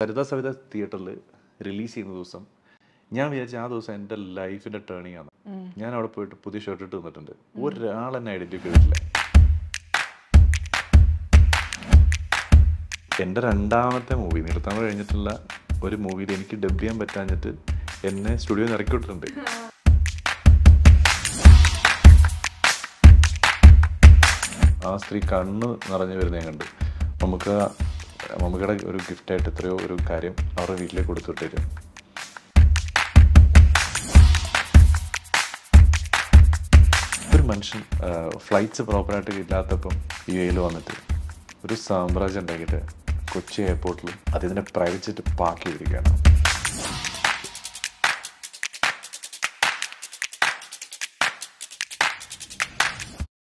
സരിത സവിത തിയേറ്ററിൽ റിലീസ് ചെയ്യുന്ന ദിവസം ഞാൻ വിചാരിച്ച ആ ദിവസം എന്റെ ലൈഫിന്റെ ടേണിംഗ് ആണ്. ഞാൻ അവിടെ പോയിട്ട് പുതിയ ഷർട്ട് ഇട്ട് വന്നിട്ടുണ്ട്. ഒരാൾ എന്നെ ഐഡന്റിഫൈ ചെയ്തിട്ടില്ല. എന്റെ രണ്ടാമത്തെ മൂവി നിർത്താൻ കഴിഞ്ഞിട്ടുള്ള ഒരു മൂവിയിൽ എനിക്ക് ഡബ് ചെയ്യാൻ പറ്റാഞ്ഞിട്ട് എന്നെ സ്റ്റുഡിയോയിൽ നിന്ന് ഇറക്കി വിട്ടിട്ടുണ്ട്. ആ സ്ത്രീ കണ്ണ് നിറഞ്ഞു വരുന്നേ കണ്ട്. നമുക്ക് മമ്മൂക്കയുടെ ഒരു ഗിഫ്റ്റായിട്ട് എത്രയോ ഒരു കാര്യം അവരുടെ വീട്ടിലേക്ക് കൊടുത്തുവിട്ടേരും ഒരു മനുഷ്യൻ ഫ്ലൈറ്റ്സ് പ്രോപ്പറായിട്ട് ഇല്ലാത്തപ്പം യു എയിൽ വന്നിട്ട് ഒരു സാമ്രാജ്യം ഉണ്ടാക്കിയിട്ട് കൊച്ചി എയർപോർട്ടിൽ അദ്ദേഹത്തിന്റെ പ്രൈവറ്റ് ജെറ്റ് പാർക്ക് ചെയ്തിരിക്കുകയാണ്.